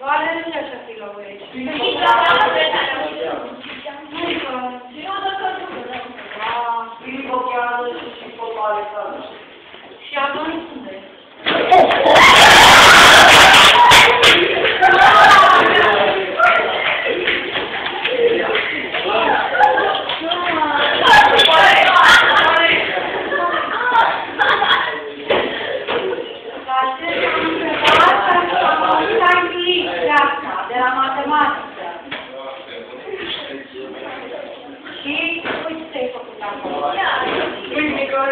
Vale non c'è chi lo vuole. Chi lo vuole? Chi lo vuole? Chi lo vuole? Chi lo vuole? Chi lo vuole? Chi lo vuole? ragazza della matematica. Sì, questa è facoltà. Quindi con